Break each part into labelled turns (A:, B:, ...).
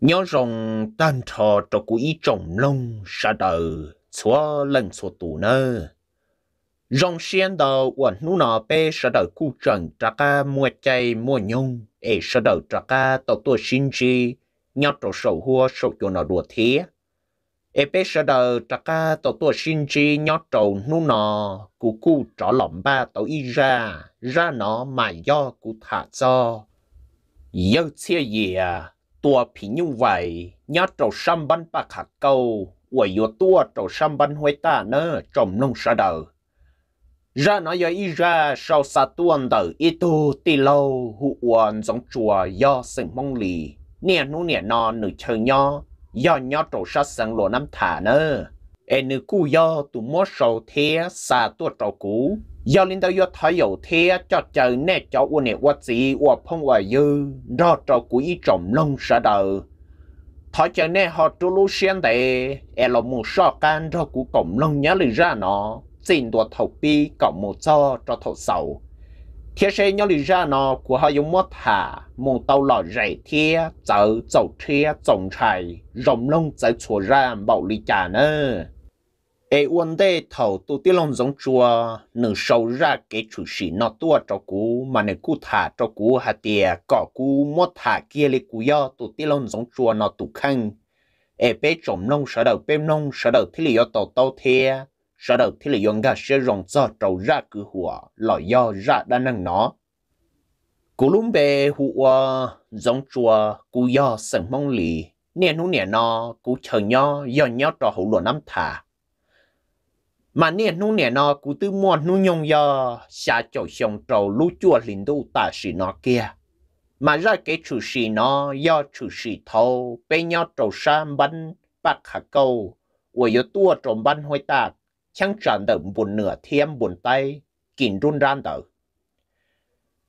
A: nhớ rồng tan trò cho cú ý trồng lông sa đời xóa lần xóa tù nơ. Rong xiên đầu uẩn nu nọ bê sa đời cú trần trả ca mua chay mua nhung. Ê sa đời trả ca tàu tua xin chi. Nhớ trò sầu hua, sầu cho nó đùa thế ê bê sa đời trả ca tàu tua xin chi, nhớ trò nu nọ cú cú trọ lỏng ba tàu y ra. Ra nó mà do cú thả cho. Yêu chia gì à tua phí như vậy nhá trầu xăm bắn bạc hạt câu, quẩy vô tua trầu xăm bắn huế ta nơ trồng nông sa đời ra nó giờ ra sau sa tuôn đời ít tu tì lâu hụ uẩn giống chùa do sinh mong lì. Nè nu nè nọ nữ chờ nho do nho trầu sa sang lộ năm thả nơ em nữ cu do tụ mua sầu thế sa tua trầu cũ do linh đâu thấy thái dầu thế cho chờ nè cho u nè u gì u phong u dư do cho quỷ trồng lông sa đời thấy chờ nè họ trú lu xiên để e lo mù sọ can cho cú cổng lông nhớ lì ra nó xin đồ thầu bi cộng một cho cho thầu sầu thiết sẽ nhớ lì ra nó của họ dùng mất hà mù tàu lò rảy thiết chở dầu thiết trồng chài rồng lông chở chùa ra bảo lì chả nữa ê uốn đây thầu tu tiên lòng giống chùa nửa sâu ra cái chủ sĩ nó tua cho cú, mà nửa cú thả cho cú hạt tiề cỏ cú mất thả kia lì cú yo tu tiên lòng giống chùa nó tu khăn ê bé trồng nông sợ đầu bé nông sợ đầu thì lì yo tàu tàu thế sợ đầu thì là dùng gà sẽ rong cho trâu ra cứ hùa, lò do ra đa năng nó. Cú lúng bề hùa, giống chùa cú do sừng mong lì. Nè nú nè nó, cú chờ nhỏ do nhỏ trò hậu luận năm thả mà niệm nu niệm nó cứ tư mua nu nhung giờ xa chỗ sông trầu lũ chua linh đu ta sĩ nó kia. Mà ra cái chủ sĩ nó, do chủ sĩ thâu, bê nhau trầu sa bắn bắt khả câu. Ủa yếu tua trồng bắn hôi tạc chẳng tràn đậm buồn nửa thêm buồn tay, kín run ran tờ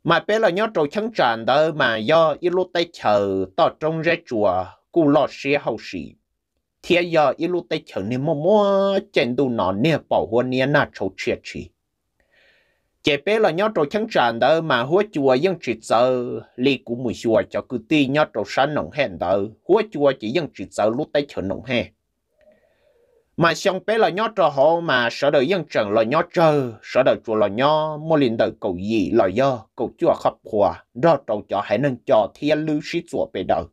A: mà bé là nhau trầu chẳng tràn đỡ mà do ít lô tay chờ, tỏ trong ra chùa cụ lọt xe hậu sĩ thiệt giờ ít lúc tay chờ nên mua mua chân đồ nó nè bảo huân nè na trâu triệt chi. chế bé là nhau trâu chẳng tràn đỡ mà húa chùa vẫn chỉ giờ li cụ mùi chùa cho cứ ti nhau trâu sáng nồng hẹn đỡ húa chùa chỉ vẫn chỉ giờ lúc tay chờ nồng hẹn mà xong bé là nhau trò họ mà sợ đời dân trần là nhau trơ sợ đời chùa là nhau mua liền đời cầu gì là do cầu chùa khắp hòa đó trâu cho hãy nên cho thiên lưu sĩ chùa bé đời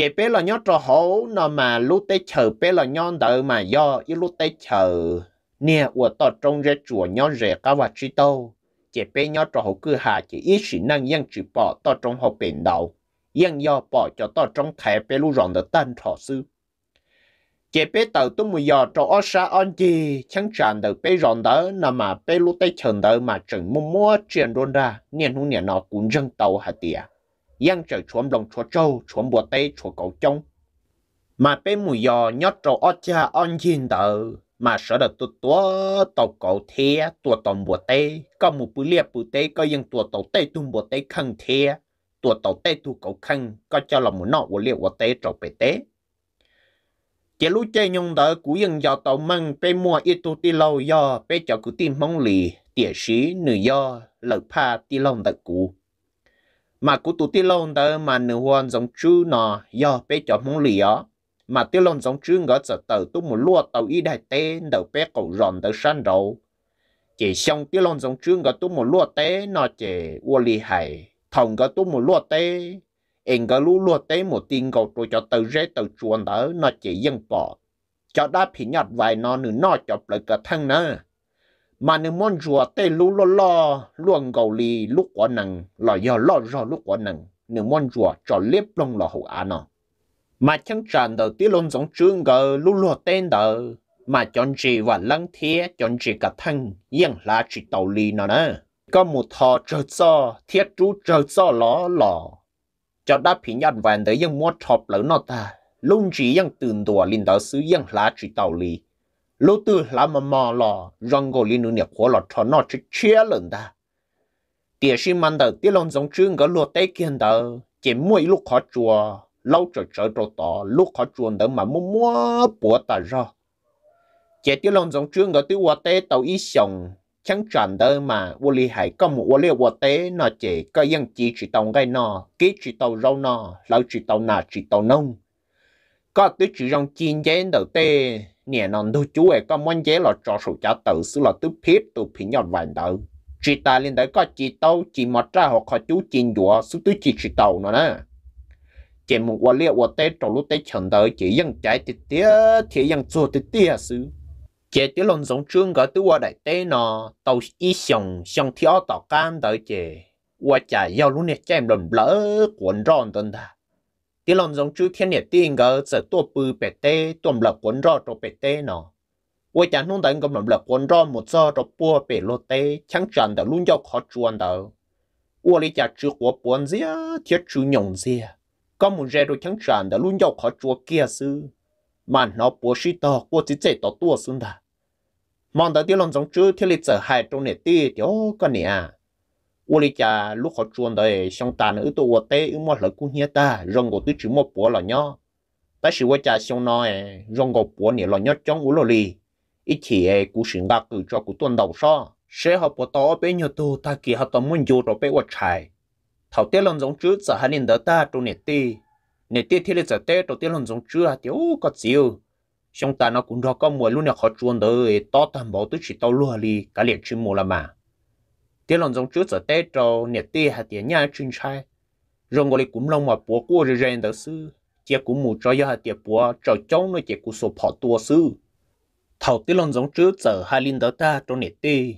A: chế bé là nhót cho hổ nó mà lúc tế chờ bé là nhon đời mà do ít lúc tế chờ. Nè của tao trong ra chùa nhon rẻ cá và chi tô. Chế bé nhót cho hổ cứ hạ chỉ ít sĩ năng yên chỉ bỏ tao trong họ bền đầu yên do bỏ cho tao trong thẻ bé lúc rộng được tan thọ sư. Chế bé tàu tôi mùi giờ cho ở xa anh gì chẳng tràn được bé ròn đỡ nằm mà bé lúc tay chờ đó mà chừng mua mua chuyện luôn ra. Nè hú niên nó cũng răng tàu hạt tìa yang trời chuẩn lòng chuột châu chuẩn bùa tay chuột cầu trông mà bé mùi giò nhót trâu ở cha anh chín tờ, mà sợ được tụt tua tàu cầu thế tua tàu bùa tay. Có một bữa liệt bù tay, có những tua tàu tay tung bùa tay khăn thế tua tàu tay tu cầu khăn, có cho là một nọ của liệt bùa tay trâu bề tế. Chỉ lúc chơi nhung đó cú yên giờ tàu măng bé mua ít tu ti lâu do bé cho cú tim mong lì địa sĩ nữ do lợi pa ti lòng đó cú mà cú tụ tiết lông đó mà nữ hoàn giống chú nọ, do bé cho mong lì ó mà tiết lông giống chú ngỡ sợ tàu tu một lúa tàu y đại tên đầu bé cầu ròn đầu san đầu chỉ xong tiết lông giống chú ngỡ tu một lúa tế nó chỉ ua lì hải thòng ngỡ tu một lúa tế em ngỡ lũ lúa tế một tiền cầu tôi cho từ rễ từ chuồn đó nó chỉ dân bỏ cho đã phí nhặt vài nó nữa nó cho lại cả thân nữa mà nếu mong chùa tê lú lo lo luôn cầu lì lúc quả nặng là do lo do lúc quả nặng nếu mong chùa cho liếp lông là hậu án nó mà chẳng tràn đầu tí lông giống trương gờ, lú lo tên đờ mà chọn chỉ và lăng thế chọn chỉ cả thân yên là chỉ tàu lì nó nè có một thọ trở cho thiết chú trở cho ló lò. Cho đáp phí nhân vàng tới yên mua thọp lỡ nó ta. Luôn chỉ yên tường đùa linh đó sứ yên là chỉ tàu lì lô tư là mà mò lò, rong gò linh nè khó lò cho nó chỉ chia lần ta địa sĩ mang đầu tiết lòng giống chương cái lô tây kiên đầu chỉ mỗi lúc khó chùa lâu trở trở trở tỏ lúc khó chùa đầu mà mua mua bùa ta ra chỉ tiết lòng giống chương cái tiêu hoa tây tàu ý xong chẳng chọn đỡ mà vô lý hải có một vô lý vô tế nó chỉ có yên chỉ chỉ tàu ngay nó ký chỉ tàu rau nó lâu chỉ tàu nà chỉ tàu nông. Có tứ chỉ rong chiên chén đầu tê nè non đôi chú ấy có món chế là cho số trả tự sự là tứ phết tụ phí nhọt vài đầu chỉ ta lên đấy có chỉ tàu chỉ một ra họ chú chìm dùa số tứ chỉ chỉ tàu nữa nè. Chỉ một quả liệu quả tế trong lúc tế chẳng đợi chỉ dân chạy thì tía thì dân 做 thì tía xứ? Chỉ tiêu lòng giống trương gọi tứ quả đại tế nó tàu y sòng sòng thiếu tàu can đợi chỉ quả chạy giao lúc này chạy lần lỡ cuốn ròn tân ta tiêu lòng giống chú thiên nhiệt tiên cái giờ tua bư bể tê tuầm lập cuốn rõ cho bể tê nó và chả nông đánh cầm lập cuốn rõ một giờ cho bua bể lô tê chẳng chẳng đã luôn dọc khó chuồn đâu và lý chả chưa của buồn gì thiết chú nhộng gì có một rẻ rồi chẳng chẳng đã luôn dọc khó chua kia sư mà nó bố sĩ tỏ của chỉ chạy tỏ tua xuống ta mong tới tiêu lòng giống chú thiên lịch sở hai trong nét ti tiểu có nè u lý cha lúc họ chuồn đời xong ta nữa tôi vợ tế một lần cũng nhớ ta rong của tôi chỉ một bữa là nhó. Ta chỉ vợ cha xong nói rong của bữa nè là nhó trong u lô lì. Ít chỉ cũng sinh bạc cử cho cú tuần đầu so. Sẽ học bộ to bên nhiều tu ta kỳ học tầm muốn vô rồi bên vật trái thảo tiêu lòng giống chứ giờ hai 年得 ta trong nét ti. Nét ti thì là sử tế trong tiêu lòng giống chứ thì tiểu? Có chiều xong ta nó cũng rõ có mùa luôn là khó chuồn đời to tầm bảo tôi chỉ tao lùa li cả liệt chim mùa là mà tiền lòng giống trước giờ tết cho nhiệt tê hạt tiền nhà chuyên trai. Rồi ngồi cũng lòng mà bố của rồi rèn đó sư chỉ cũng mù cho hạt tiền bố, cho chống nó chỉ cũng sổ bỏ tua sư thầu tiền lòng giống trước giờ hai linh đó ta cho nhiệt tê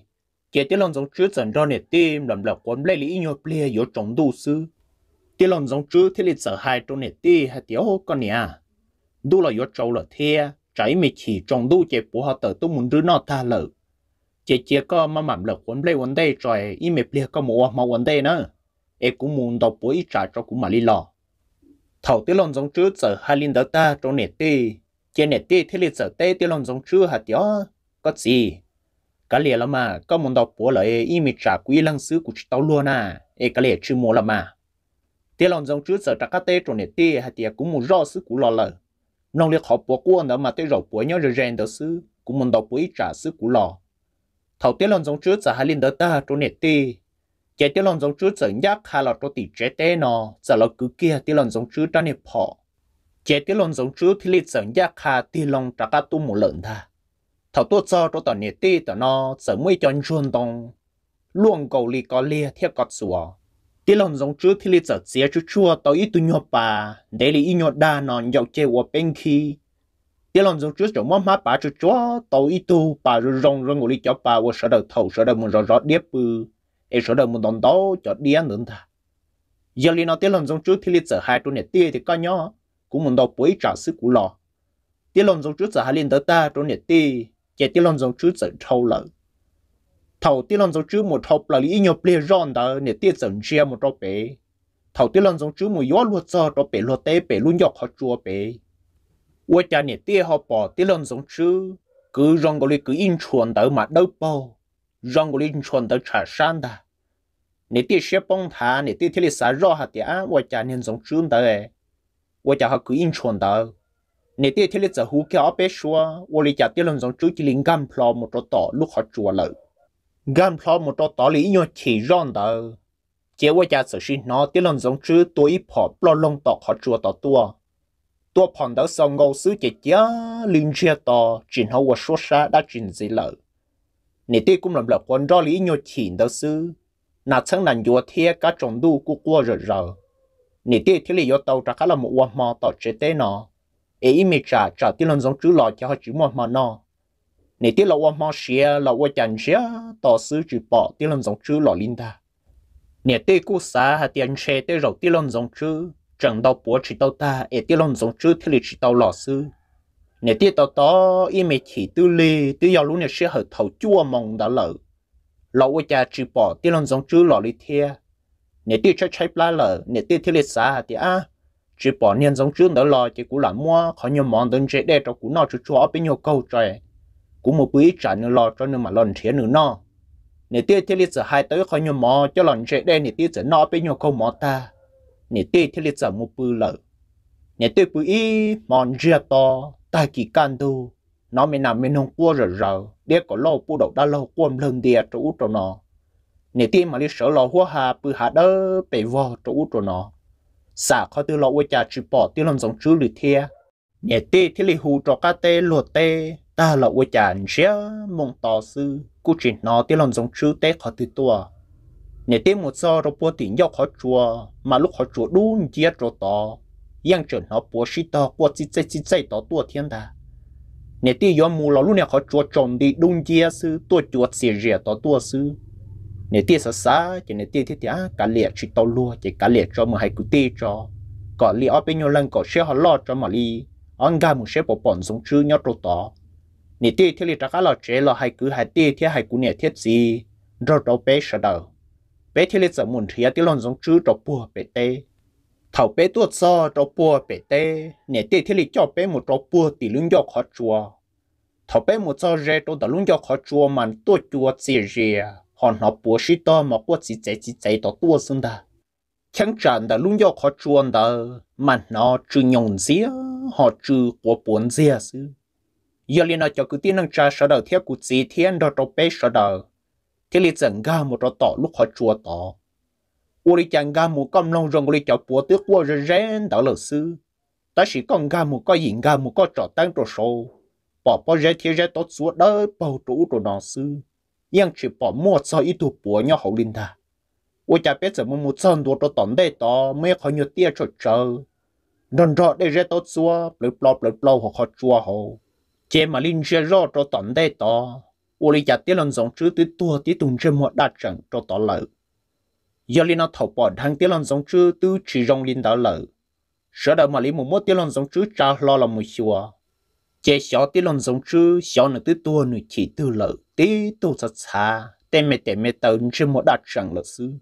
A: chỉ tiền lòng giống trước giờ cho nhiệt tê làm lập quán lấy lý nhau ple yếu trống đủ sư tiền lòng giống trước thì lịch giờ hai cho nhiệt tê hạt tiền con nhà đủ là yếu trâu là thế trái mì chỉ trong đủ chỉ bố, họ tự tu muốn đứa nó ta lợi chế chế có mà mầm lộc quấn lấy vấn đề rồi ý mệt bia có một mà vấn đề nữa. Em cũng muốn đọc bối trả cho cũng mà lý lọ thầu tiêu lòng giống trước giờ hai linh ta trong nét tê. Chế nét tê, thế lịch giờ tê tiêu lòng giống trước hạt gió. Có gì? Cái liền là mà, có muốn đọc bối lại ý mệt trả quý lăng sứ của tao luôn à. Em cái liền chưa mua là mà. Tiêu lòng giống trước giờ trả cái tê trong nét tê, hạt gió cũng muốn rõ sứ của lò. lợ nông liệt họ bỏ qua nữa mà tới rồi bỏ nhớ rồi rèn đó sư cũng muốn đọc bối trả xứ của lò thầu tiết lòng giống trước giờ hai linh đỡ ta trong nét ti. Chế tiết lòng giống trước giờ nhắc hai lọt trong tỷ chế tê nó giờ lọ cứ kia, tiết lòng giống trước ta nét phò. Chế tiết lòng giống trước thì lịch giờ nhắc hai tiết lòng trả cả tu một lần ta thầu tốt cho trong tỏ nét ti, tỏ nó giờ mới chọn chuồn tông luôn cầu lì có lia thiết cọt sủa. Tiết lòng giống trước thì lịch sử chế chú chua tao ít tu nhọt bà. Để lì ít nhọt đa non dọc chế của bên khi tí lòng giống chúa chỗ mắm má bà chú chua tao ít tu, bà rồi rong rong ngồi đi cho bà vô sợ đầu thầu sợ đầu muốn rõ rõ điệp bự e sợ đầu muốn đòn đó cho điên nữa ta giờ liền nó tí lòng giống chúa thì lịch sử hai tuần này tia thì có nhỏ, cũng muốn đọc bối trả sức của lò. Tí lòng giống chúa giờ hai liền tới ta tuần này tia chỉ tí lòng giống chúa giờ thâu lợi. Thầu tiên lần giống chúa một hộp là lý nhiều ple rong đó này tiết dẫn chia một đôi bé thầu tiên lần giống chúa một gió luật cho đôi bé luật tế bé luôn dọc họ chúa bé ua nè họ bỏ tiếc lần giống chứ cứ rong gọi cứ in chuồn tới mà đâu bao rong gọi in chuồn tới trả san da nè tiếc xếp bông thà nè tiếc thiết xả rõ hạt tiệt ua cha nên giống chứ tới cha họ cứ in chuồn tới。nè tiếc thiết giờ hú kia bé xua ua cha tiếc lần giống chứ chỉ linh gan plo một chỗ tỏ lúc họ chua lợi gan plo một chỗ tỏ lý nhau chỉ rong đó chế qua cha sự xin nó tiếc lần giống chứ tôi ít bỏ plo lông tọ họ chùa tọ tua tôi phản đối sau ngô sứ chế chế linh chia tọ chỉ hậu và số sa đã chuyển gì lợ nè tê cũng làm lập quan rõ lý nhau chỉ đó sư nà chẳng nàn dùa thia cả trồng đủ của qua rồi rồi nè tê thế lý tàu trả khá là một quan mò tọ chế tế nó ý mi trả trả tiếng lần giống chữ lọ cho họ chữ một mà nọ. Nè tiếc là ông mong xia là ông chẳng xia tỏ sư chỉ bỏ tiếc lần giống chữ lọ linh ta nè tiếc cũng sa hạt tiền xe tiếc rồi tiếc lần giống chữ chẳng đau bố chỉ đau ta e tiếc lòng giống chứ thì chỉ đau lò sư nè tiếc tao đó y mẹ chỉ tư li tư yêu lúc nè sẽ hợp thầu chua mong đã lỡ lọ ông cha chỉ bỏ tiếc lòng giống chứ lò li thia nè tiếc cho chơi plá lỡ nè tiếc thì sa xa tiền à chỉ bỏ niên giống chứ đó lò chỉ cú làm mua khó nhiều món đơn chế để cho cú nọ chú chúa bên nhiều câu trời cú một bữa trả nữa lò cho nên mà lần thế nữa nọ nè tiêu thì lịch xa hai tới khó nhau mò cho lần chế đây nè tiêu sử nọ bên nhau câu mò ta nè tê thiết lịch sử một bữa lợ nè tê bữa y mòn ria to ta kỳ can tu nó mình nằm mình không qua rồi rồi để có lâu bu đầu đã lâu quam lần địa út chỗ nó nè tê mà đi sở lo hoa hà bự hà đỡ bể vò út chỗ nó xả khó từ lo quay cha chỉ bỏ tiêu lòng dòng chữ lì thia nè tê thì lì hù trò cá tê lùa tê, ta là quay cha nhé mong tỏ sư cú chỉ nó tiêu lòng dòng chữ tê khó từ tua nè tê một giờ rồi bố tiền nhau khó chùa, mà lúc khó chùa đúng chia rồi to yang tỏ nó bố sĩ to bố chỉ chỉ chỉ chỉ to tua thiên ta. Nè tê yo mù lo lúc nè khó chùa trồng đi đúng chia sư tua chùa xì rìa to tua sư. Nè tia sa sa chỉ nè tia thì tia cả liệt chỉ to lúa chỉ cả liệt cho mà hay cứ tia cho. Có li ở bên nhau lần có xe họ lo cho mà li anh ga một xe bỏ bọn sống chứ nhau rồi to nè tia thì li chắc là chế là hay cứ hay tia thì hay cứ nè thiết gì. Rồi đâu bé, sợ đâu bé thì lịch sử muốn thiệt thì lòng giống chữ cho bùa bé tê. Thảo bé tuột so cho bùa bé tê. Nè, tê thì lịch cho bé một cho bùa thì lưng cho khó chùa. Thảo bé một cho rê trâu đã lưng cho khó chùa mà tuột chùa xì hòn họ bùa sĩ to mà bùa chỉ chạy chỉ chạy đó tua xuống đà. Chẳng chẳng đã lưng do khó chuồn đó mà nó chữ nhộng dĩa họ chữ của bốn dĩa sư giờ liền nó cho cứ tin năng trả sở đầu theo cụ chỉ thiên đó cho bé sở đầu thế li chẳng ga một trò tỏ lúc họ chùa tỏ. U li chẳng ga một con long rồng li cháu bùa tứ qua rồi rèn đỡ lỡ sư ta chỉ còn ga một con yến ga một con trò tăng trò sâu bỏ bỏ rẽ thế rẽ tốt xuống đời bầu trụ trò nọ sư nhưng chỉ bỏ mua cho ít tụ bùa nhau hậu linh ta u cha biết rằng một chân đồ trò tỏn đây tỏ mấy khó nhiều tia trò chờ đòn rõ đây rẽ tốt xuống lấy plau lấy plau họ họ chùa hậu. Chế mà linh rẽ rõ trò tỏn đây tỏ. 我哋日啲人總之對多啲同志莫達成做到了。giờ liên nó thầu bỏ thằng tiếng lòng giống chứ tư chỉ rong liên đó lợ sợ đâu mà lý một tiếng lòng giống chứ cha lo là một xua chế xó tiếng lòng giống chứ xó nữa tư tua nữa chỉ tư lợ tí tu sa xa tê mê tê mê tớ chứ một đặt rằng lợ sư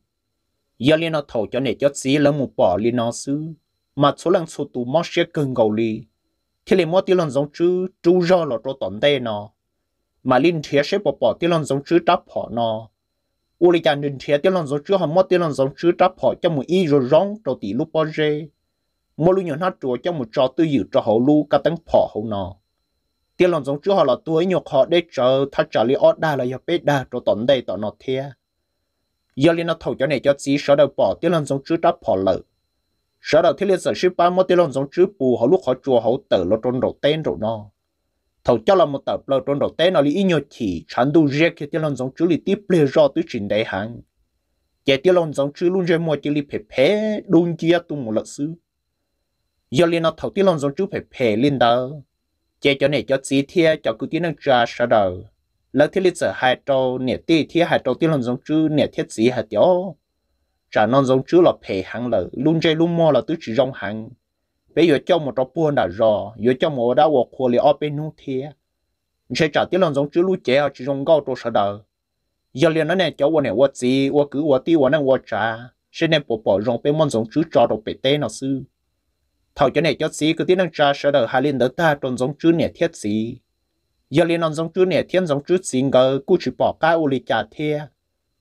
A: giờ liên nó thầu cho nè cho xí lỡ một bỏ liên nó sư mà số lần số tù mót sẽ cơn gầu li thì lấy mốt tiếng lòng giống chữ chú rơ là cho tổn tê nó mà liên thiệt sẽ bỏ bỏ tí lòng giống chữ đáp họ nó. U li chàng linh thiệt tí lòng giống chữ họ mất tí lòng giống chữ đáp họ cho một y rồi rong rồi tỷ lúc bao giờ mỗi lúc nhận hát chùa cho một trò tư dự cho họ lu cả tăng họ hậu nó tiền lòng giống chữ họ là tuổi nhục họ để chờ thắt trả lý ót đa là nhập bế đa rồi tận đây tận nó thia giờ liên nó thầu cho này cho chỉ sợ đầu bỏ tiền lòng giống chữ đáp họ lợ. Sợ đầu thiết liên sở ship ba mất tiền lòng giống chữ bù họ lúc họ chùa họ tử lo trôn đầu tên rồi nó thầu cho là một tập lâu trôn đầu tế nó lý nhiều chỉ, chán đủ riêng cái tiêu lon giống chú lý tiếp lê do tới trình đại hàng cái tiêu lon giống chú luôn rồi mua chỉ lý phê phê, đun chia tung một lợn sư giờ liên nó thầu tiêu lon giống chú phê phê liên đó chế cho này cho chỉ thiê cho cứ tiếng năng ra sao đầu lỡ thiết lý giờ hai trâu nè tê thiê hai trâu tiêu lon giống chữ nè thiết gì hạt tiểu trả non giống chữ là phê hàng lỡ luôn chơi luôn mua là tứ chỉ rong hàng bây giờ cho một trâu buôn đã rõ giờ cho một đã vọt khu li ở bên nút thế sẽ trả tiền lần giống chữ lu chế chỉ giống cao trâu sao đời giờ liền nó nè cho vợ nè vợ gì vợ cứ vợ ti vợ năng vợ trả sẽ nên bỏ bỏ giống bên món giống chữ cho đồ bể tê nó sư. Thầu cho này cho xí, cứ tiếng năng trả sợ đời hai liên đỡ ta tròn giống chữ nè thiết xí. Giờ liền non giống chữ nè thiên giống chữ xí ngờ, cú chỉ bỏ cái ô li trả thế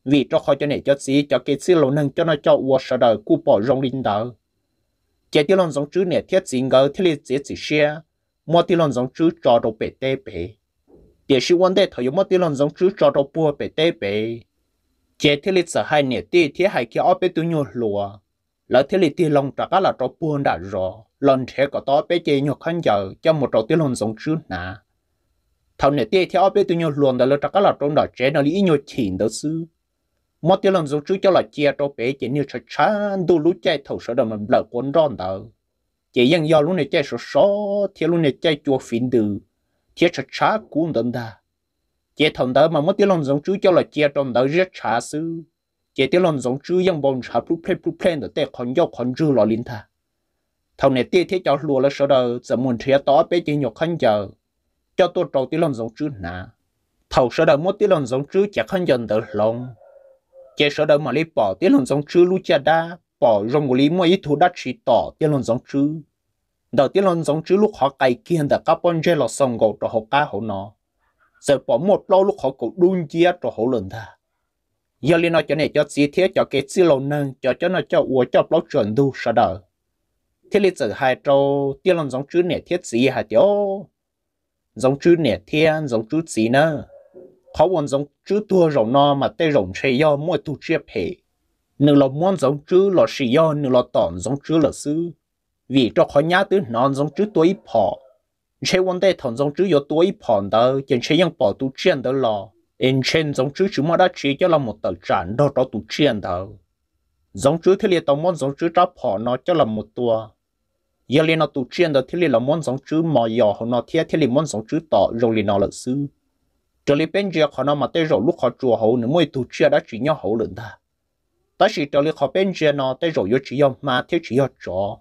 A: vì cho khỏi cho này cho xí cho cái xí lâu năng cho nó cho u sợ đời cú bỏ giống linh đỡ chỉ tiêu lòng giống chữ nè thiết gì ngờ thiết lý dễ chỉ xe mua tiêu lòng giống chữ cho đồ bể tê bể để sĩ vấn đề thầu mua tiêu lòng giống chữ cho đồ bùa bể tê bể chỉ thiết lý sợ hai nè tê thiết hai kia ở bể tu nhô lùa lỡ thiết lý tiêu lòng trả cả là đồ bùa đã rõ lần thế có to bể chế nhục khăn giờ cho một đồ tiêu lòng giống chữ nà thầu này tiếc theo bé tôi nhục luôn đó là chắc là trong đó chế nó lý nhục chỉnh đó sư mà tiêu lần dù chú cho là chia cho bé chỉ như cho chán đủ lũ chạy thầu sở đầm lỡ cuốn ròn đầu chỉ yang do lũ này chạy số số thì lũ này chạy chùa phiền từ thì cho chá cuốn đơn đà. Chỉ thằng đó mà mất tiêu lần dù chú cho là chia trong đó rất chả sư chỉ tiêu lần dù chú yang bồn chả phụ phê phụ phê để còn do còn dư lo linh ta thằng này tiêu thế cho lùa là sợ đầu giờ muốn thiệt đó bé chỉ nhọc khăn chờ cho tôi trâu tiêu lần dù chú nà. Thầu sợ đầu mất tiêu lần dù chú chả hơn dần đỡ lòng chế sở đời mà lấy bỏ tí lần giống chứ lúc cha đa bỏ rồng của lý mua ít thu đắt chỉ tỏ tí lần giống chứ đầu tiên lần giống chứ lúc họ cày kiên đã các bọn chơi là song gầu cho họ cá họ nó giờ bỏ một lâu lúc họ cũng đun chia cho họ lần ta giờ liên nói cho này cho gì thiết cho cái gì lâu nâng cho cho nó cho uo cho lâu chuẩn đủ sợ đời thế lý giờ hai trâu tiên lần giống chữ nè thiết gì hả tiêu giống chứ nè thiên giống chứ gì nữa khó muốn giống chữ tua rộng no mà tê rồng chơi do, mỗi tu chia phê. Nửa là muốn giống chữ là sử do, nửa là tòn giống chữ là sư vì cho khó nhá tới non giống chữ tuổi phò. Chế vấn đề thằng giống chữ có tuổi phò đó chẳng chơi ยัง bỏ tu chiến đó lo in trên giống chữ chúng mà đã chỉ cho là một tờ tràn đó đó tu chiến đó giống chữ thì liệt tao muốn giống chữ trả phò nó cho là một tua. Giờ liền nó tu chiến đó thì liệt là muốn giống chữ mà giờ họ nó thiệt thì liệt muốn giống chữ tỏ rồi liền nó là sư cho liệt bên kia họ nó mà tới rồi lúc họ chùa hậu nữa mới tu chiên đã chỉ nhau hậu lần ta ta chỉ cho liệt họ bên kia nó tới rồi chỉ yêu mà thiếu chỉ yêu chó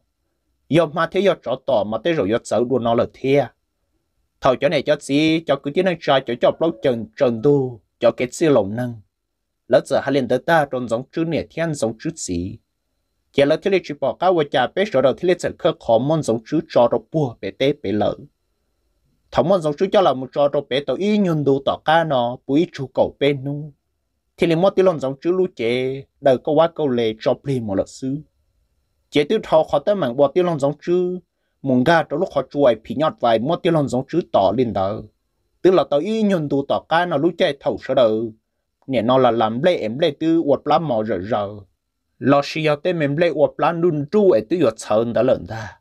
A: yêu mà thiếu yêu chó tỏ mà tới rồi yêu sợ đua nó là thiệt thầu chỗ này cho gì cho cứ tiếng nói cho cho cho lâu trần trần đu cho cái gì lồng năng lỡ giờ hai liền tới ta trong giống chữ nè thiên giống chữ gì chỉ là thế chỉ bỏ các vợ cha bé số đầu thế sẽ khơi khó môn giống chữ cho đồ bùa bé tế bé lỡ thằng môn giống chữ cho là một trò trò bé tàu y nhung đủ tỏ ca nó bùi chú cầu bên nu thì liền mất tí lòng giống chữ lú chế, đời có quá câu lệ cho bì một luật sư. Chế tư thọ khó tới mạng bỏ tí lòng giống chữ mùng ga trong lúc họ chuối phí nhọt vài mất tí lòng giống chữ tỏ lên đó tức là tao y nhon đồ tỏ ca nó lú chạy thầu sở đầu nè nó là làm lệ em lệ tư uất lắm mò rờ rờ. Lo xì ao tên mềm lệ uất lắm luôn tru ấy tư uất sơn đã lợn ta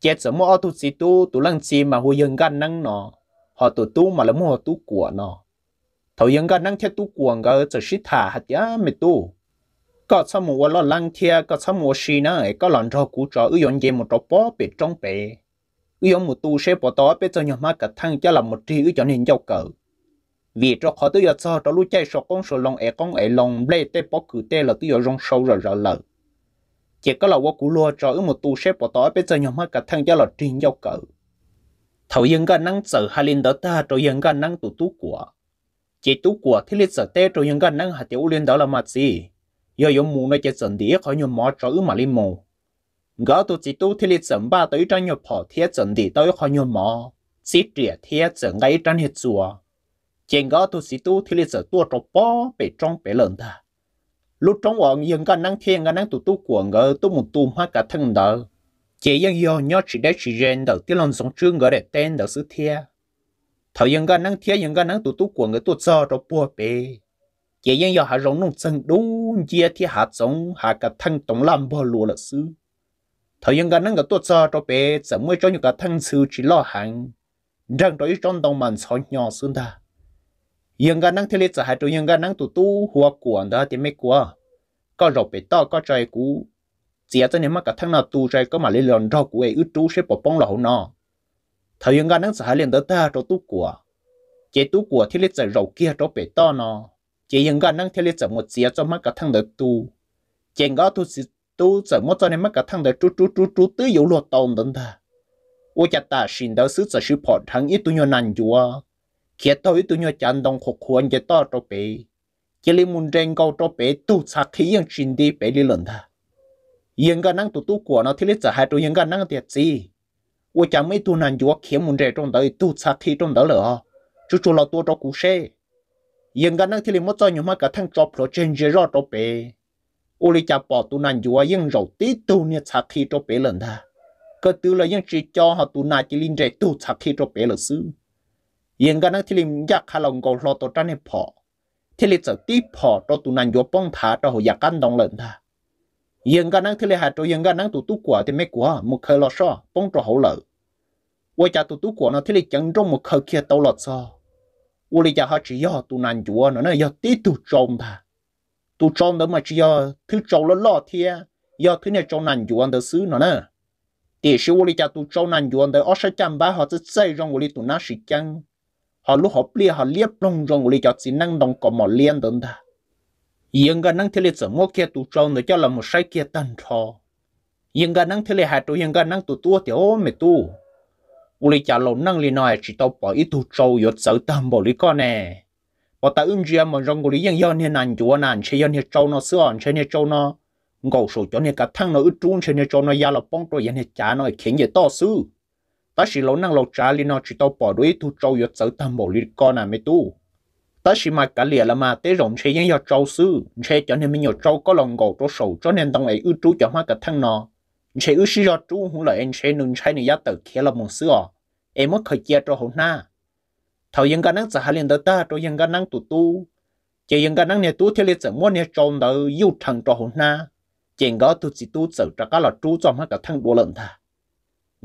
A: chết sớm mua tu sĩ tu tu lăng chi mà hồi dân gan năng nó. Họ tu tu mà là mua tu của nó. Thầu dân gan năng thiết tu của ngờ giờ sĩ thả hạt giá mày tu. Có sao mua lo lăng thiết có sao mua xì ấy, có lần cho cú cho ưu dụng gì một trò bó bị trong bể. Ưu dụng một tu sẽ bỏ tỏ bé cho nhóm má cả thằng cho làm một tri ưu cho nên giao cờ vì cho họ tôi giờ cho cho lúc chạy sọ con sọ lòng ẻ con ẻ lòng lê tê bó cử tê là tự giờ rong sâu rồi rồi lờ chỉ có là quốc cú lùa cho ở một tu xếp bỏ tối bây giờ nhóm má cả thằng cho là tri giao cỡ. Thầu dân cái năng sợ hai linh đó ta rồi dân cái năng tụ tú của. Chỉ tú của thì lịch sợ tê rồi dân cái năng hạt tiểu liên đó là mặt gì? Giờ dùng mù nó chỉ dần đi khỏi nhóm mỏ cho ở mà linh mù. Gã tôi chỉ tu thì dẫn ba tới trong nhóm phò thiết dần đi tới khỏi nhóm mỏ. Chỉ trẻ thiết dần ngay trong hết chùa trên gã tôi chỉ tu thì dẫn tua cho bó bị trong bị lớn ta lúc trong quận dân có năng thiên có năng tụ tu của ngờ tu một tu hoa cả thân đó chỉ dân yo nhớ chỉ để chỉ rèn đầu tiên lòng sống trương ngờ để tên đầu sự thiết thầu dân có năng thiên dân có năng tụ tu của ngờ tu cho cho bùa bề. Chỉ dân dò hạ rộng nông chân đúng chia thì hạ giống hạ cả thân tổng làm bao lùa là sư thời dân có năng cái tốt cho cho bé 怎么 cho những cả thân sư chỉ lo hàng rằng đối trong đồng màn sao nhỏ xương ta. hiện gần năng thế lý hạ cho hiện gần năng tụ tu hoa quản đó thì mấy qua có rồi bé to có trái cũ chỉ cho nên mà cả thằng nào tu trái có mà lấy lần rau cũ ấy ướt chú sẽ bỏ bông lẩu nó thời gian gần năng sẽ liền tới ta cho tu của chế tu của thế lý giải rau kia cho bé to nó chỉ những cái năng theo lý một chia cho mắt cả thằng đời tu chỉ có tu sĩ tu giờ mất cho nên mắt cả thằng đời chú chú chú chú tứ yếu luật tồn đến ta ô chặt ta xin đó sứ giờ sư phật thằng ít tu nhau nàn chúa khi tôi tu nhau chán đông khổ khuôn cho to cho bé chỉ li muốn rèn câu cho bé tu sát khí yang xin đi bé đi lần ta những cái năng tu tu của nó theo lý giờ hai tu những cái năng tiệt gì ô chẳng mấy tu nàn chúa khi muốn rèn trong đời tu sát khí trong đời lửa chú chú là tu cho cú xe ยังกันนั่งที่ลิมจ่อยอยู่มากระทั่งจอบโปรเจนเจรอตัวเปโอลิจะปอตุนันอยู่ว่ายัง khi tôi tụi nhau chân đồng khổ khuôn kia to cho bé kia li muốn tranh câu cho bé tu sa khí yang chuyên đi bé li lần ta yên cái năng tụ tu của nó thì lấy giải hai tụi yên cái năng tiệt gì 我讲没多难就我看门这种的都差体重的了，就做了多少故事。人家那天里没做你妈个疼做不了，真是绕着白。我哩家宝多难就我用肉的都呢差体着白人的，可丢了用只脚和多难就拎着都差体着白了事。yên cái nó thì lim giặc khá lòng cầu lo tổ trang này phò thì lịch sử tiếp phò cho tụ nàng vô bông thả cho họ giặc căn đồng lớn ta yên cái nó thì lịch hạt cho yên cái nó tụ tú quả thì mấy quả một khơi lo so bông cho hậu lợn 我家都都过那，他哩讲中么口气到了嗦，我哩家还只要都难做呢，那要地都种他，都种的嘛只要他种了老天，要他那种难做的事呢呢，但是我哩家都种难做的，二十讲吧，或者再让我哩都那时间，họ lúc họ bia, họ liếp rong trong u cho cha chỉ năng đồng có mỏ liên đơn ta. Yên cái năng thế li sợ mua kia tu trông để cho là một sai kia tân trò. Yên cái năng thế li hạt tu yên cái năng tu tua thì ô mẹ tu u cha chả lâu năng li nói, chỉ tao bỏ ít tu trâu yết sợ tâm bỏ li con nè. Bỏ ta ưng chia mà rong u yên yên yon nàn chúa nàn chơi yên hiện trâu nó sữa chơi hiện trâu nó ngầu sổ cho nên cả thằng nó ức trung chơi hiện trâu nó ya là bông trâu hiện chả nó khiến gì to sư ta chỉ lâu năng lâu trả li nó chỉ tao bỏ đuôi thu trâu yết sợ tham bộ li con nào mày tu. Ta chỉ mà cả lìa là mà tế rộng chế những yết trâu sư. Chế cho nên mình yết trâu có lòng gò trâu sầu, cho nên tao ấy ư trú cho hoa cả thằng nó chế ư sĩ cho trú hùng là anh chế nương chế này yết tử kia là một sữa em mất khởi chia cho hồn na. Thầu yên cái năng giả liền tới ta cho yên cái năng tụ tu. Chỉ yên cái năng này tu thì liền sự muốn này tròn tới yêu thằng cho hồn na. Chỉ có tu chỉ tu sợ cho các là trú cho hoa cả thằng bộ lợn ta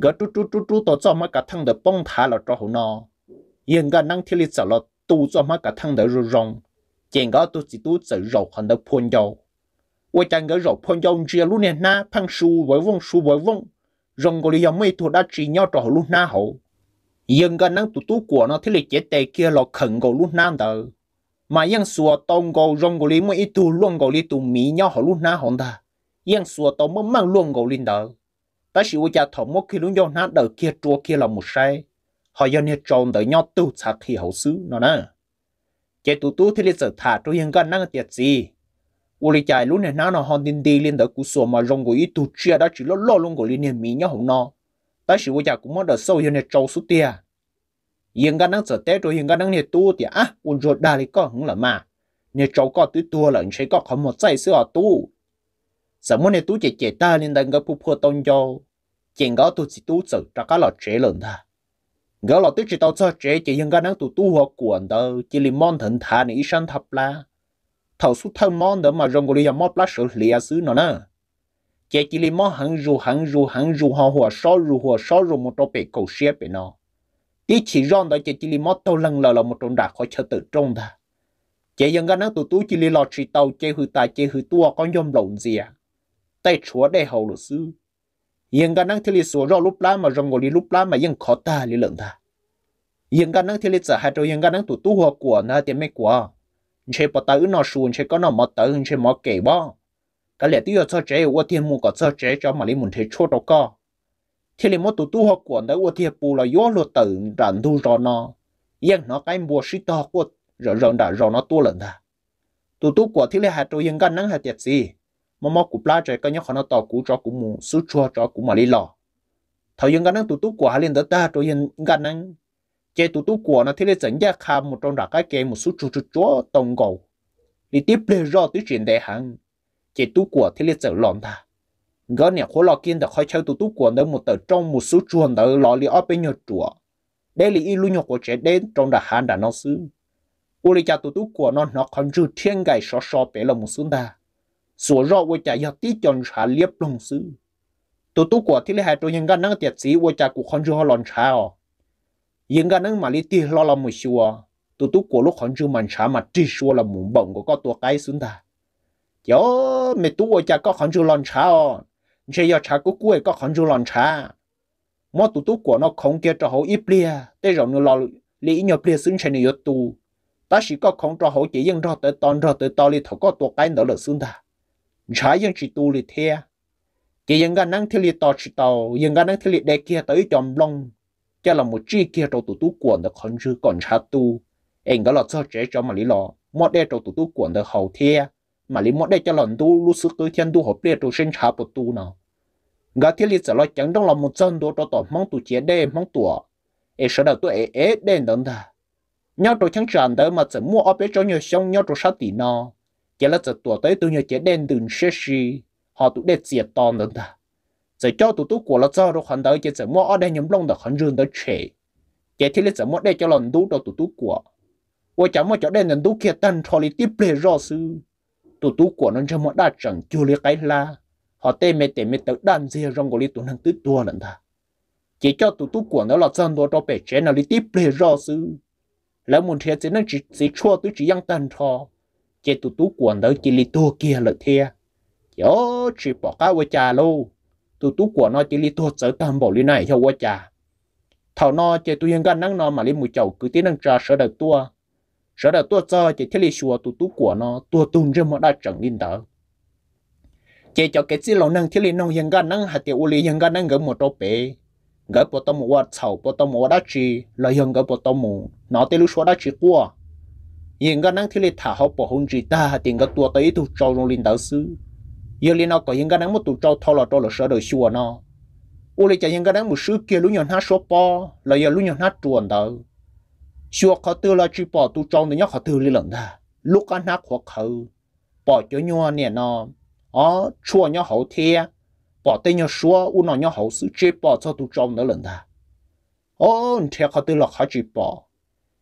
A: gỡ trú trú trú trú tổ cho mà cả thằng đỡ bông thả là cho hồ nó yên gã năng thiết lý sợ là tu cho mà thằng đỡ rù rong chèn gã tu chỉ tu sợ rầu phun dầu. Ôi chàng gỡ phun dầu chia luôn nè na phăng su với vong su với vong rong là chỉ nhau trò luôn na hậu yên năng tu tu của nó thiết lý chế tề kia là khẩn gọi luôn na đỡ. Mà yên sùa tông gọi rong gọi mấy tu luôn gọi tu mỹ nhau hậu luôn na hậu ta yên sùa tông mà mang luôn gọi linh đỡ ta chỉ uja thọ một khi luôn do nát đầu kia chua kia là một sai? Họ do nè tròn đời nhau tu sạc khi hậu xứ, nó nè. Chế tu tu thì lịch sử thả cho hiện gần năng tiệt gì? U lịch chạy luôn này nó nó hoàn tin đi lên đời cú sổ mà rong của ít tu chia đã chỉ lo lo luôn của liên niệm mỹ nhau hổng nó ta chỉ uja cũng mất đời sâu hiện nè trâu số tia? Hiện gần năng sở tế rồi hiện gần năng nè tu thì, á, u ruột đà lý có hứng là mà nè trâu có tứ tua là anh sẽ có không một dây sữa tu giờ muốn này tú chỉ chỉ ta nên đang gặp phụ phụ tôn cho. Chuyện đó tôi chỉ tú sợ cho cái lọ chế lớn ta. Gỡ lọ tôi chỉ tao cho chế chỉ những cái năng tụ tu học cuộn đâu chỉ li mòn thần thà này sang thập la. Thầu su thân mòn đó mà rong goli là mót lá sửa lìa xứ nó nè. Chỉ chỉ li mòn hằng ru hằng ru hằng ru hoa hoa so ru hoa so ru một trâu bể cầu xe bể nó. Đi chỉ rong đó chỉ chỉ li mòn tao lần lờ là một trâu đạc khỏi chợ tự trong ta. Chỉ những cái năng tụ tú chỉ li lọ chỉ tao chỉ hư ta chỉ hư tua, con yom lộn gì à tay chúa đây hầu luật sư yên cái năng thì là số rõ lúc lá mà rong ngồi là lúc lá mà yên khó ta lý lượng ta. Yên cái năng thì là sợ hai trâu yên cái năng tụ tu hoa của na tiền mấy quả chế bỏ tới nó xuống chế có nó mất tới chế mất kể bao cái lẽ tiêu cho chế ô tiền mua có cho chế cho mà lý muốn thế chốt đâu có thì lý mất tụ tu hoa của đấy ô tiền bù là yếu luật tử rắn tu rõ nó yên nó cái mua sĩ to của rồi rồi đã rồi nó tu lần ta. Tụ tu của thì lấy hai trâu yên gan năng hai tiệt gì mà mà cụ pla có cái nhóc nó tàu cụ cho cụ mù số chua cho cụ mà lý lò. Thời yên gan năng tụ tu của hai liền đó ta rồi yên gan năng chế tụ tụ của nó, thế lấy dẫn ra khám một trong cái cái một số chú chú chúa tông cầu đi tiếp lên rõ tới chuyện đại hàng chế tụ của thế lấy dẫn lòn ta gỡ nhà khó lò kiên được khai chơi tụ tụ của nó một tờ trong một số chuồn đó lò lý ở bên nhau chùa đây là y lưu nhọc của trẻ đến trong đặc hàng đã nó xứ. U li cha tụ tụ của nó nó còn chữ thiên gai so so bé là một số ta sửa rõ với cha giờ tí chọn trả liếp lòng sư. Tôi tu của thì lấy hai tôi nhân gan năng tiệt sĩ với cha cũng còn chưa họ lòn trả à yên cái năng mà lấy tiền lo làm một xua tôi tu của lúc còn chưa mình trả mà chỉ xua là muốn bận của có tua cái xuống ta. Giờ mẹ tu với cha có còn chưa lòng trả ờ chỉ giờ trả của cuối có còn chưa lòng trả mà tôi tu của nó không kia cho hậu ít lia. Để rồi nó lo lý nhiều lia xuống trên nhiều tu, ta chỉ có không cho hậu chỉ yên cho tới tòn cho tới to li thầu có tua cái nữa là xuống ta trái dân chỉ tu lịch thế chỉ dân cái năng thiết lịch to chỉ tàu dân cái năng thiết lịch để kia tới chậm long. Cho là một chi kia trong tụ tú quần được khẩn chưa còn cha tu. Anh đó là cho trẻ cho mà lý lò. Mót đây trong tụ tú quần được hậu thế, mà lý mót đây cho lần tu lúc sức tới thiên tu học biết trong sinh cha bộ tu nào. Gã thiết lịch sẽ lo chẳng trong là một chân đồ cho tỏ mong tụ chế đây mong tụ ấy sợ đầu tôi ấy ấy đen đấng ta nhau trong chẳng tràn đó mà chỉ mua ở bên trong nhiều xong nhau trong sát tỉ nó chỉ là giờ tuổi tới tôi nhớ chỉ đen đường xế xì họ tụ đẹp diệt to nữa ta. Giờ cho tụ tụ của là cho được hắn đợi chỉ giờ mua ở đây nhóm lông được hắn rương tới trẻ. Chỉ thì là giờ mua đây cho lần đu đó tụ tụ của. Ôi chả mua cho đen lần đu kia tan thò li tiếp lệ rõ sư. Tụ tụ của nó cho mua đa chẳng chưa lấy cái là, họ tê mệt tê mệt tới đan gì rong của li tụ năng tứ tua lần ta. Chỉ cho tụ tụ của nó là dân đồ đó bể chế nào li tiếp lệ rõ sư. แล้วมันเทียจะนั่งจีจีชั่วตุจียังตันทอ chế tụ tú quần đó chỉ li tua kia lợi thiệt yo chỉ bỏ cá với cha luôn tu tú của nó chỉ li tua sở tam bảo li này cho quá cha thảo nó chế tu yên gan năng nó mà li mùi chầu cứ tiến năng trà sở đầu tua. Sở đầu tua cho chế thiết li xua tu tú của nó, tua tung ra một đại chẳng linh đỡ chế cho cái gì lâu năng thiết li nông yên gan năng hạt tiêu li yên gan năng gỡ một trâu bể. Gỡ bộ tông một chầu bộ tông một đá chi là yên gỡ bộ tông một. Nó tiêu lu xua đá chi qua yên gan năng thiết li thả học bộ hôn chỉ ta, tiền gỡ tua tới tu trâu trong linh đạo sư giờ liền nó có yên cái năng một tu trâu thọ là trâu là sợ đời xua nó. Ô lấy cho yên cái năng một sư kia lúc nhon hát số po là giờ lúc nhon hát chuồn đó xua khó tư là chỉ bỏ tu trâu nữa nhóc khó tư lên lần ta lúc anh hát khó khâu bỏ cho nhau nè nó. Ó, chua nhau hậu thea bỏ tên nhau xua, u nó nhau hậu sư chế bỏ cho tu trâu nữa lần ta ô thế khó tư là khó chỉ bỏ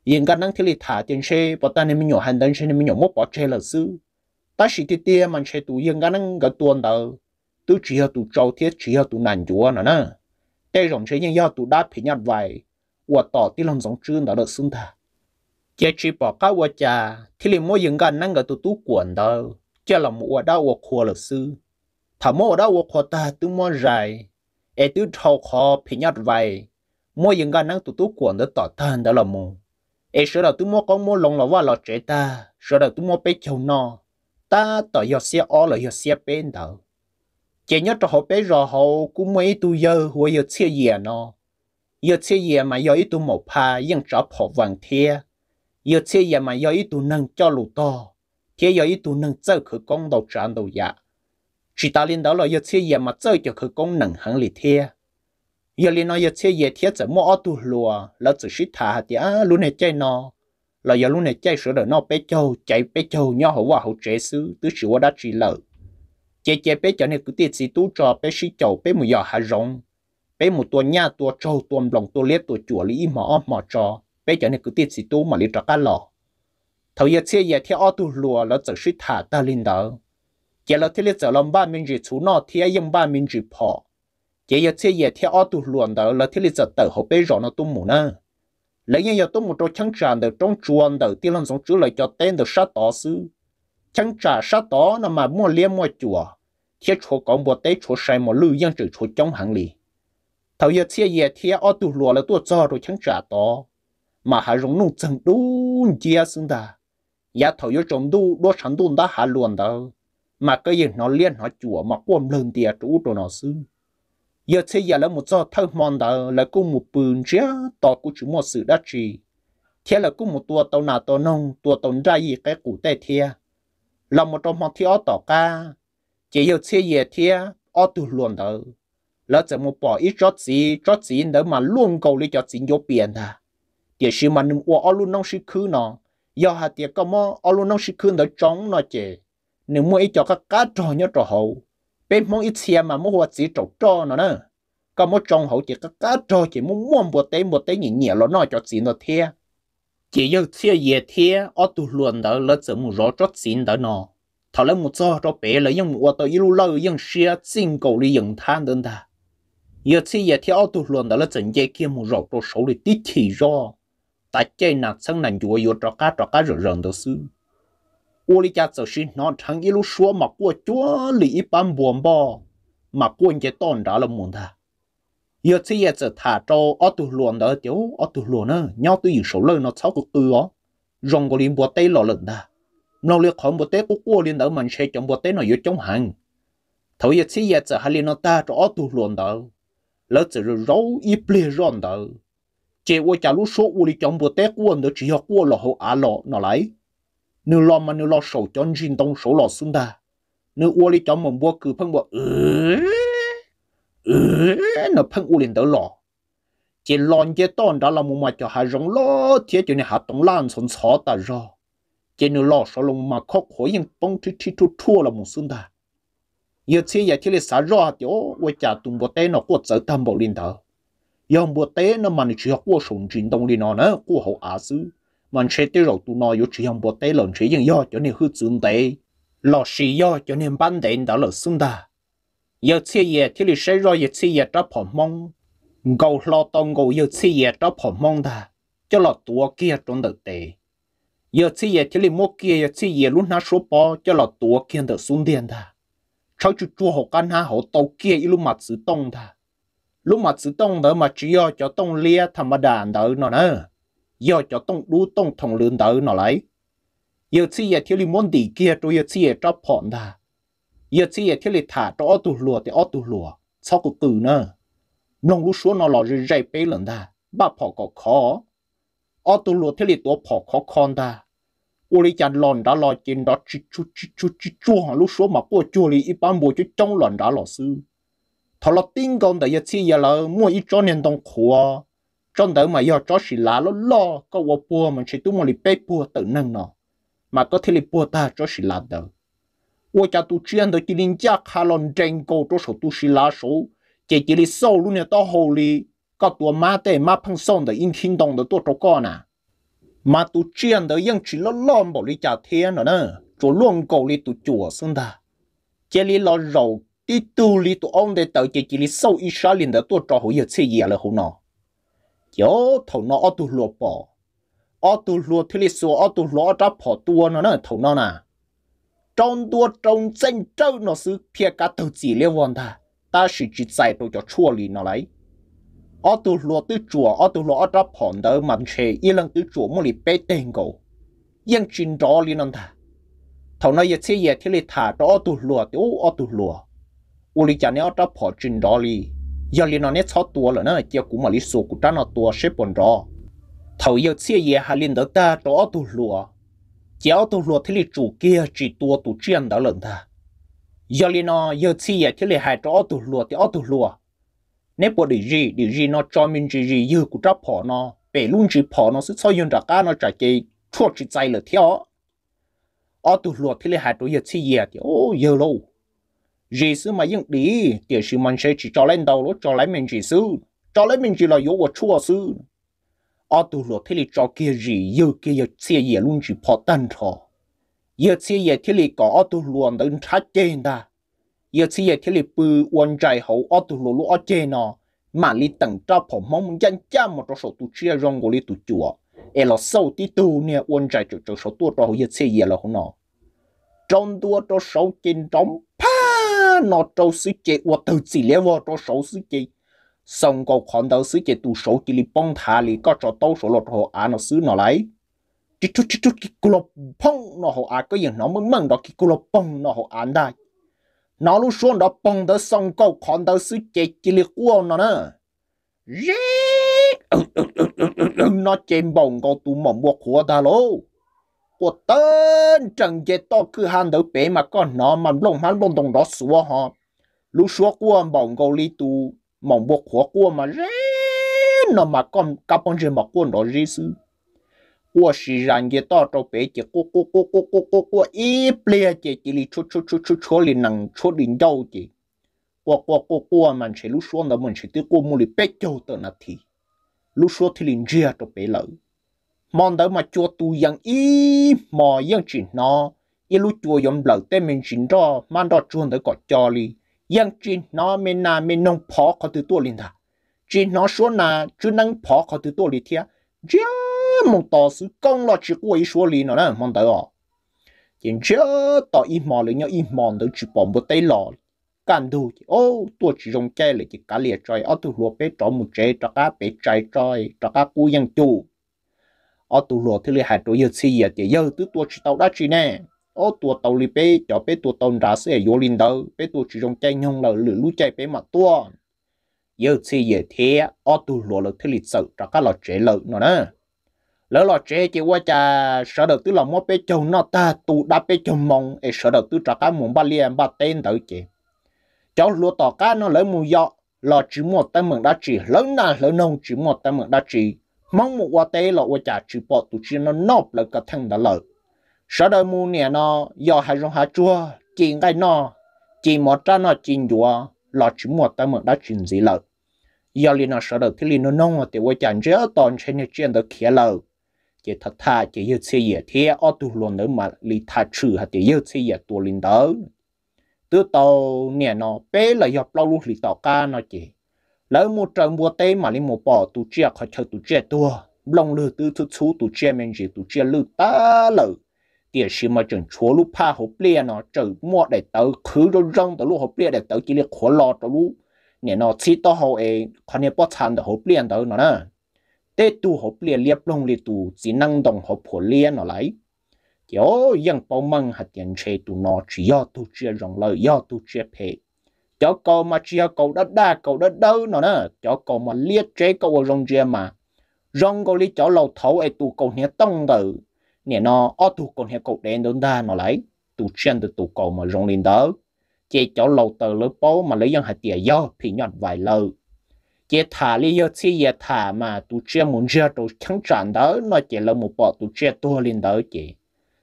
A: yên cái năng thì li thả tiền xe, bỏ ta nên mình nhỏ hành đơn xe nên mình nhỏ mốt bỏ xe là sư. Ta chỉ tiết tiết mà xe tụ yên cái năng cái tuần đầu tu chỉ là tụ trâu thiết chỉ là tụ nàn chúa nữa nè đây rộng xe nhưng do tụ đáp phải nhặt vậy và tỏ tí lòng giống chương đó được xưng thà. Chỉ chỉ bỏ các vợ cha thì li mỗi yên cái năng cái tụ tu quần đầu chỉ là một đau và khua là sư. Thà mỗi đau và khua ta tu mỗi dài ai tu thâu khó phải nhặt vậy mỗi yên cái năng tụ tu quần đó tỏ thân đó là một e sợ là tu mua con mua lồng là vào là trẻ ta? Sợ là tu mua bé chầu nó ta tỏ giờ xe ó là giờ xe bên đâu chỉ nhớ cho họ bé rồi họ cũng mấy tu giờ hoặc giờ xe gì nó giờ xe gì mà giờ ít tu một pa yên cho họ vàng thia. Giờ xe gì mà giờ ít tu nâng cho lù to. Thế giờ ít tu nâng chơi khử công đầu tràn đầu dạ. Chỉ ta lên đó là giờ xe gì mà chơi cho khử công nâng hẳn lì thia giờ liền nói giờ chơi giờ thiết giờ mua tu lùa là chỉ sĩ thả thì à luôn này chơi nó là giờ luôn này chơi sửa đời nó bé châu chạy bé châu nhau hậu quả hậu chế xứ tứ sửa đã chỉ lợi chơi chơi bé châu này cứ tiệt gì tú cho bé xí châu bé một giờ hà rong bé một tua nha tua châu tua lòng tua liếc tua chùa lý mỏ mỏ cho bé châu này cứ tiệt gì tú mà lý cho cá lò thầu giờ chơi giờ thiết ô tô lùa là chỉ sĩ thả ta liền đó giờ là thế giờ làm ba mình chỉ chú nó thiết yên ba mình chỉ bỏ chỉ giờ chơi giờ theo ô tu lùa đó là thế giờ tờ hộp bé rõ nó tu mù nè lấy những giờ tu mù trong chăng tràn được trong chuồn đầu tiên lần sống chữ lại cho tên được sát tỏ sư chăng trà sát tỏ nó mà mua liên mua chùa thiết chỗ còn bộ tế chỗ sai mà lưu dân trừ chỗ trong hàng lì thầu giờ chơi giờ theo ở tu lùa là tu cho rồi chăng trà tỏ mà hà rong nung chân đu chia xứng ta ya thầu giờ trồng đu đua sản đu đã hà luôn đó mà cái gì nó liên nó chùa mà quam lên tiệt chủ đồ nó xứ giờ thế giờ là một do thâu mòn đó là cũng một bùn chia tỏ cũng chỉ một sự đã chỉ thế là cũng một tua tàu nào tàu nông tua tàu ra gì cái cụ tê thế là một trong một thiếu tỏ ca chỉ giờ thế giờ thia ở tu luôn đó là chỉ một bỏ ít chót gì chót gì nữa mà luôn cầu lấy cho chính vô biển ta để sự mà nằm ở luôn nông sư khứ nó giờ hạt tiệt có mò ở luôn nông sư khứ nó trống nó chỉ nếu mua ít cho các cá trò nhớ trò hậu bên mong ít xe mà mua hoa chỉ trâu cho nó nữa có một trong hậu chỉ các cá trò, chỉ muốn mua một tế một tế nhẹ nhẹ nó nói cho chính nó thế chỉ yêu xe về thế ở tu luôn đó là chỉ muốn rõ cho chính đó nó thảo lấy một cho cho bé là những một tờ yêu lâu những xe, xin cầu đi dùng than đơn ta yêu xe về thế ở tôi luôn đó là chỉ dễ kia một rõ cho số để tí thì rõ tại chơi nạt sang nành chúa yêu cho cá cho cá rồi rần đó xưa sư ô li cha giờ xin nó thằng ilu xua mà qua chúa lý ban buồn bò mà quân cái tôn đó là muốn ta giờ thì giờ giờ thả cho ở tôi luôn đó tiểu ở tôi luôn nữa nhau tôi dùng số lời nó cháu cực tư ó rong có liên bùa tây lọ lần ta nó liệt khỏi một tế của cô liên ở mình sẽ chọn một tế nó yếu trong hàng thầu giờ chỉ giờ hai liên nó ta cho tu luôn đó lỡ chỉ rồi rau ít bề ròn đó chỉ wo chả lúc số wo đi chọn một tế của nó chỉ học của là hậu á lọ nó lại nếu lo mà nếu lo sầu chọn chính đông số lọ xuống ta. Nếu uo đi chọn mồm bua cứ phân bua ừ ừ nó phân wo liền đỡ lọ chỉ lon chỉ tôn đó là mồm mà cho hai rong lo thiết cho nên hạt tổng lan son xó ta rồi chỉ nếu lo số lông mà khóc khổ yên bông thi thi thu thua là mồm xuống ta. Giờ chỉ giờ chỉ là xả rõ ô quay trả tùng bộ tế nó có trở tam bộ liền đỡ yong bộ tế nó mà chỉ học qua sùng trình động linh nó nữa qua hậu á sư mà sẽ tiêu rồi tụi nó yếu chỉ không bộ tế lần chỉ yên do cho nên hư dưỡng tế lo sĩ do cho nên ban đến đó là xung đà. Giờ chỉ giờ thì lịch sẽ rồi, giờ chỉ giờ đó phỏng mong. Cầu lo tông cầu giờ chỉ giờ đó phỏng mong ta cho là tua kia trong đời tế giờ chỉ giờ thì mua kia, giờ chỉ giờ lúc nào số bỏ cho là tua kia được xuống điện ta cháu chú chú học căn ha học tàu kia lúc mà tự động ta lúc mà tự động đỡ mà chỉ do cho tông lia tham đàn đỡ nó nữa giờ cho tông đu tông thông lươn đỡ nó lấy. Giờ chỉ giờ thì môn đi kia rồi giờ chỉ giờ cho phòn ta giờ chỉ giờ thì thả cho ô tô lùa thì ô tô lùa. Sau cuộc cử nữa nông lúc xuống nó lò rồi dây bế lần ta ba phò có khó. Ở tu lùa thiếu li tổ phò khó khăn ta ô li chăn lòn đã lò chín đó chú chú chú chú chú chú hàng lúc xuống mà cô chú li ít bán bộ chú trong lòn đã lò sư thọ là tin con đời chi giờ là mua ít cho nên đông khổ trong đời mà do cho xì lá lo lo, có vô bùa mà chỉ tu mà li bê bùa tự nâng nó. Mà có thể li bùa ta cho xì lá đâu vô cha tu chuyên đời chỉ linh chắc hà lon tranh cô cho số tu xì lá số. Chỉ chỉ li sâu luôn nè tao hồ li có tua má tê má phăng sông để in thiên đồng để tua trâu con à. Mà tu chiên để yên chỉ lo lo bỏ lý cha thiên nữa nè. Chỗ luôn cầu lý tu chùa xưng ta. Chỉ lý lo rầu đi tu lý tu ông để tự chỉ chỉ lý sâu ít sáu liền để tua trâu hồ yêu chế gì là hồ nọ chỗ thầu nó ở tu lúa bỏ ở tu lúa thì lịch sử ở tu lúa đã bỏ tua nữa nè, thầu nó nè trong tua trong chân trâu nó sự phía cả tàu chỉ liên quan ta ta chỉ chỉ giải đồ cho chua lì nó lấy. Ở tu lúa tu chùa ở tu lúa đã bỏ đỡ mặn chè, y lần tu chùa mua lì bé tên cổ yên chín rõ lì nó ta thầu nó yết xe thì lì thả đó ở tu lúa thì ở tu lúa u lì chả nên ở đó phò chín rõ lì giờ liền nó nét sáu tua là nó giờ cũng mà lý số cũng trả nó tua xếp bồn đó thầu yết chia ye hà liên đó ta đó tu lúa chỉ ở tu lúa thì là chủ kia chỉ tua tu chuyện đó lần ta. Giờ liền nó yết xe thì là hai đó tu lúa thì ở tu lúa nếu bộ đi gì đi gì nó cho mình gì gì yêu cũng ta bỏ nó, bể luôn chỉ bỏ nó sẽ cho dùng ra cái nó trả cái chuột chỉ chạy là theo ở tu lúa thì lại hai đó giờ chia giờ thì, ô, giờ lâu gì sư mà những đi tiểu sư mình sẽ chỉ cho lên đầu nó cho lấy mình chỉ sư. Cho lấy mình chỉ là yếu của chúa sư. Ở tụ luật thì cho kia gì yêu kia yêu chia giờ luôn chỉ họ tân thọ. Giờ chi giờ thì lại có ở tụ luật đến sát trên ta yêu chia là thế lập bự quan trái hậu ở tụ lũ lũ ở trên nó mà li tận cho phổ mong dân cha một trong số tụ chia rong của li tụ chùa. E là sâu tí tu nè quan trái cho cho số tu cho chia chỉ là không nó trong tu cho số trên trống nó cho sư chế và tự chỉ lẽ vào cho số sư chế xong có khoản đầu sư chế tu số chỉ lì bông thả lì có cho tàu số lột hồ á nó sư nó lấy chút chút chút chút cái cục phong nó hồ á có gì nó mới mừng đó cái cục phong nó hồ ăn đây nó lúc xuống đó bông đó xong câu còn đầu sư chế chỉ lì quân nó nữa nó chém bông có tụ mỏng buộc của ta lô của tên trần chế to cứ han đầu bé mà con nó mà lông hắn lông đồng đó xua họ lúc xua của mỏng gấu li tu mỏng buộc khóa của mà ré nó mà con cặp con gì mà con nó ré sư của sĩ rằng chế to trâu bé chỉ cố cố cố cố cố cố cố ít ple chế chỉ li chốt chốt chốt chốt chốt li nằng chốt li dâu chế qua qua qua qua mình sẽ lúc xua nó mình sẽ tự qua mua li bé châu tờ nát thì lúc xua thì linh chia trâu bé lợi mong đợi mà chùa tu yang y mò yang chỉ nó. Y lúc chùa yom lợ tên mình chỉ đó mang đó chùa tới gọi cho li yang chỉ nó mình na mình nông phó có từ tua liền thà. Chỉ nó số na chứ nông phó có từ tua liền thia chứ mong tỏ sự công là chỉ quay số liền nó nè mong đợi à chỉ chứ tỏ y mò lấy nhau y mò tới chỉ bỏ một tay lò. Cảm đủ ô tôi chỉ dùng cái là chỉ cả liệt trời ô tôi lúa bé trọ một trái trọ cá bé trái trời trọ cá cua yang chủ ở tu lùa thì là hạt tuổi yêu chi giờ thì giờ tứ tuổi chỉ tàu đã chỉ nè. Ở tua tàu li bé cho bé tua tàu ra sẽ vô linh đâu bé tua chỉ trong chạy nhông là lửa lũ chạy bé mà tua. Giờ chi giờ thế ở tu lùa là thì lịch sự cho cá lò chế lợn nó nè. Lỡ lọ chế chỉ qua cha sợ đầu tứ là mua bê chồng nó ta tụ đã bê chồng mong để sợ đầu tứ trả cá muốn ba liền ba tên tới chị cháu lúa tỏ cá nó lấy mù dọ lọ chỉ một tay mừng đã chỉ lớn na, lớn nông chỉ một tay mừng đã chỉ mong một quả tế lọ quả cha chỉ bỏ tụ chỉ nó nộp là cả thằng đã lợi sở đầu mù nè nó, do hai rong hai chua, chỉ ngay nó, chỉ một cha nó chỉ chùa lọ chỉ một tay mừng đã chỉ gì lợi do liền nó sở đầu thì liền nó nông thì quả cha chỉ ở toàn trên những chuyện đó kia lợi chỉ thật thà chỉ yêu chơi gì thế ở tu luôn nữa mà lì thà trừ hạt chỉ yêu chơi gì tu linh đó từ tàu nè nó bé là do bao lúc lì tàu ca nó chỉ lỡ một trận mùa tê mà lên một bỏ tụ chia khỏi chơi tụ chia tua lòng lừa tư thứ chú tụ chia mình chỉ tụ chia lừa ta lỡ tiền sĩ mà chừng chúa lúc pa hộp lia nó chờ mua để tớ khứ rồi rong tớ lúc hộp lia để tớ chỉ liệt khó lo tớ lúc nè nó chỉ tớ hậu ấy còn nè bắt chăn tớ hộp lia tớ nó nè tê tu hộp lia liệp long li tu chỉ năng đồng hộp hộp lia nó lấy. Kiểu yang bao măng hạt tiền chế tu nó chỉ do tu chia rong lời do tu chia phê cho cô mà chia cầu đất đa cầu đất đâu nó nè cho cô mà liệt chế cầu ở rong chia mà. Rong cô lý cho lầu thấu ấy tụ cầu nhé tông tử. Nè nó ở tụ cầu nhé cầu đen đơn đa nó lấy. Tụ chân từ tụ cầu mà rong lên đó chế cho lầu tờ lớp bố mà lấy dân hạt tiền do thì nhọt vài lâu chế thả lý do chi giờ thả mà tụ chân muốn ra tụ chẳng chọn đó nó chỉ là một bộ tụ chân tua lên đó chế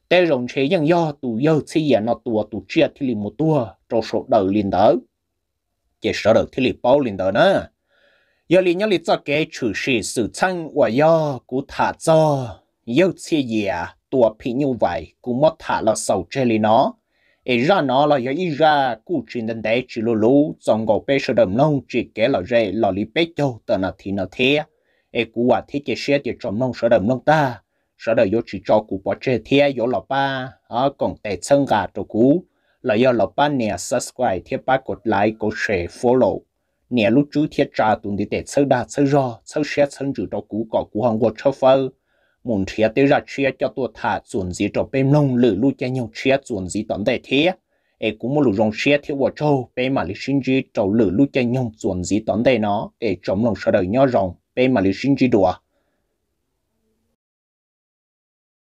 A: tế rong chế dân do tụ do chi giờ nó tụ tụ chân thì liền một tua trong số đời lên đó 也少了体力包领的呢。有哩有哩，这个厨师手称我要古塔做，有些嘢多偏牛为古莫塔了手这里呢。ai ra nó là do ý ra cụ trình đến đấy chỉ lù lù trong gò bé sơ đầm nông chỉ kể là rê là lý bé châu tờ là thì nó thế. Ai cụ à thế chế xe thì trong nông sơ đầm nông ta. Sơ đầm vô chỉ cho cụ bỏ chế thế vô là ba. À còn tệ chân gà cho cụ là do là ba nè subscribe thiết ba cột like cột share follow nè, lúc chú thiết trả tụng đi để sơ đa sơ ro sơ xe chân chủ đó cú có cú hàng qua cho phơ. Muốn thiết tới ra chia cho tôi thả chuẩn gì cho bên nông lử lu cho nhau chia chuẩn gì tận đại thế ê, cũng một lúc rong chia thiết vào châu bên mà lý sinh chi cho lử lu cho nhau chuẩn gì tận đại nó. Ê chống lòng sợ đời nhỏ rong bên mà lý sinh chi đùa.